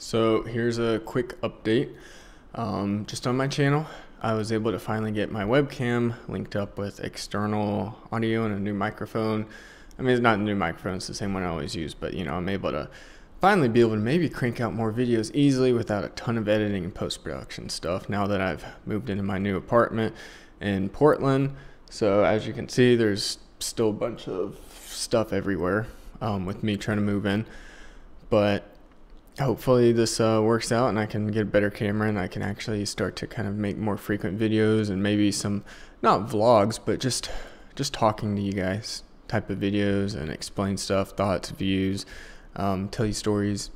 So here's a quick update. Um, just on my channel, I was able to finally get my webcam linked up with external audio and a new microphone. I mean, it's not a new microphone, it's the same one I always use, but you know, I'm able to finally be able to maybe crank out more videos easily without a ton of editing and post production stuff now that I've moved into my new apartment in Portland. So, as you can see, there's still a bunch of stuff everywhere um, with me trying to move in. But hopefully this uh, works out and I can get a better camera and I can actually start to kind of make more frequent videos and maybe some not vlogs but just just talking to you guys type of videos and explain stuff thoughts views um, tell you stories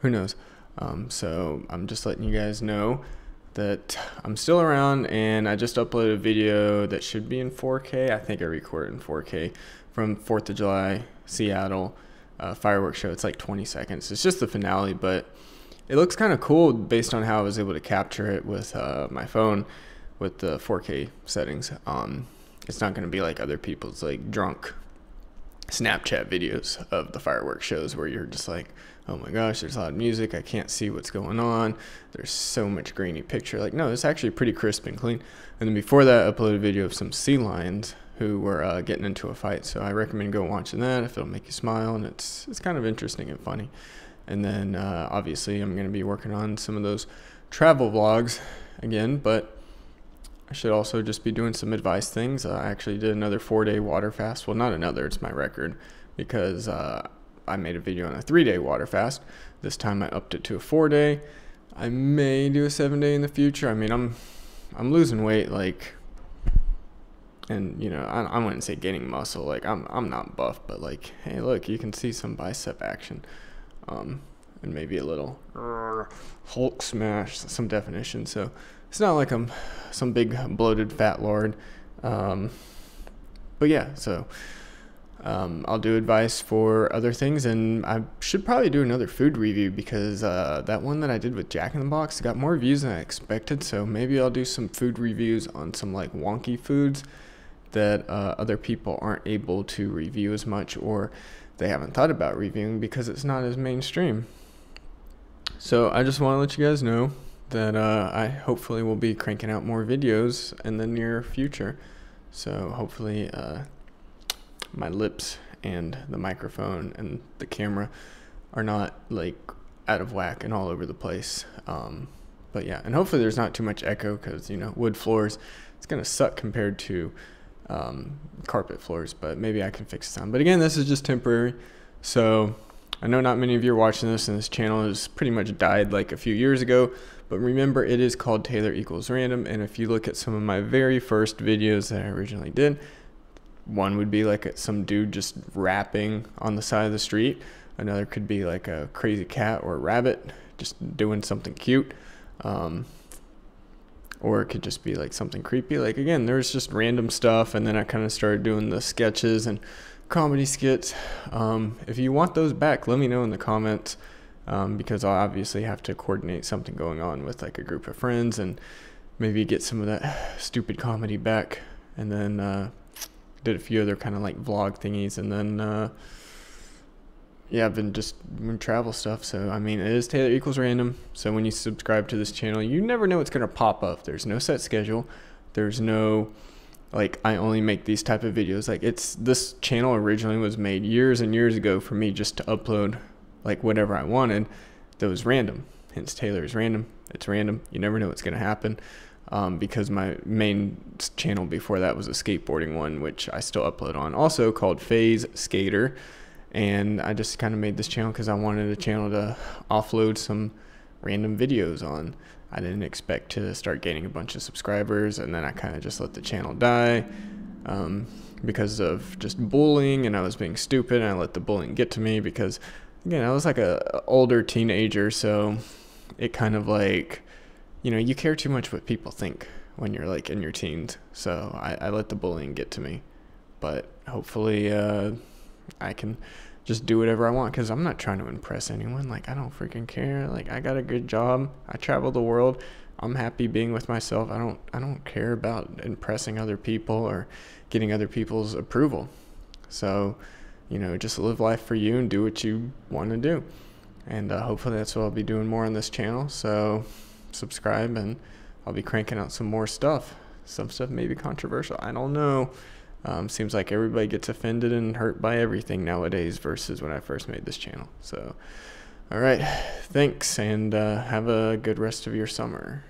who knows? Um, so I'm just letting you guys know that I'm still around and I just uploaded a video that should be in 4k I think I recorded in 4k from 4th of July Seattle uh, fireworks show. It's like 20 seconds. It's just the finale, but it looks kind of cool based on how I was able to capture it with uh, my phone with the 4K settings. Um, it's not going to be like other people's like drunk Snapchat videos of the fireworks shows where you're just like, oh my gosh, there's loud music. I can't see what's going on. There's so much grainy picture. Like, no, it's actually pretty crisp and clean. And then before that, I uploaded a video of some sea lions who were uh, getting into a fight. So I recommend go watching that if it'll make you smile and it's it's kind of interesting and funny. And then uh, obviously I'm going to be working on some of those travel vlogs again, but I should also just be doing some advice things. Uh, I actually did another four day water fast. Well, not another, it's my record because uh, I made a video on a three day water fast. This time I upped it to a four day. I may do a seven day in the future. I mean, I'm I'm losing weight like and you know I, I wouldn't say gaining muscle like I'm I'm not buff but like hey look you can see some bicep action. Um, and maybe a little Hulk smash some definition. So it's not like I'm some big bloated fat lord. Um, but yeah so um, I'll do advice for other things and I should probably do another food review because uh, that one that I did with Jack in the Box got more views than I expected. So maybe I'll do some food reviews on some like wonky foods that uh, other people aren't able to review as much or they haven't thought about reviewing because it's not as mainstream. So I just want to let you guys know that uh, I hopefully will be cranking out more videos in the near future. So hopefully uh, my lips and the microphone and the camera are not like out of whack and all over the place. Um, but yeah, and hopefully there's not too much echo because you know wood floors, it's gonna suck compared to um, carpet floors, but maybe I can fix some. But again, this is just temporary. So I know not many of you are watching this, and this channel has pretty much died like a few years ago. But remember, it is called Taylor Equals Random. And if you look at some of my very first videos that I originally did, one would be like some dude just rapping on the side of the street. Another could be like a crazy cat or a rabbit just doing something cute. Um, or it could just be like something creepy. Like again, there's just random stuff, and then I kind of started doing the sketches and comedy skits. Um, if you want those back, let me know in the comments um, because I'll obviously have to coordinate something going on with like a group of friends and maybe get some of that stupid comedy back. And then uh, did a few other kind of like vlog thingies, and then. Uh, yeah, I've been just travel stuff. So, I mean, it is Taylor equals random. So, when you subscribe to this channel, you never know what's going to pop up. There's no set schedule. There's no, like, I only make these type of videos. Like, it's this channel originally was made years and years ago for me just to upload, like, whatever I wanted that was random. Hence, Taylor is random. It's random. You never know what's going to happen. Um, because my main channel before that was a skateboarding one, which I still upload on, also called Phase Skater and I just kind of made this channel because I wanted a channel to offload some random videos on. I didn't expect to start gaining a bunch of subscribers, and then I kind of just let the channel die um, because of just bullying, and I was being stupid, and I let the bullying get to me because, again, I was like a, older teenager, so it kind of like, you know, you care too much what people think when you're like in your teens. So I, I let the bullying get to me, but hopefully uh, I can just do whatever I want because I'm not trying to impress anyone. Like, I don't freaking care. Like, I got a good job. I travel the world. I'm happy being with myself. I don't I don't care about impressing other people or getting other people's approval. So, you know, just live life for you and do what you want to do. and uh, hopefully that's what I'll be doing more on this channel. So subscribe, and I'll be cranking out some more stuff. Some stuff may be controversial. I don't know. Um, seems like everybody gets offended and hurt by everything nowadays versus when I first made this channel. So, all right, thanks, and uh, have a good rest of your summer.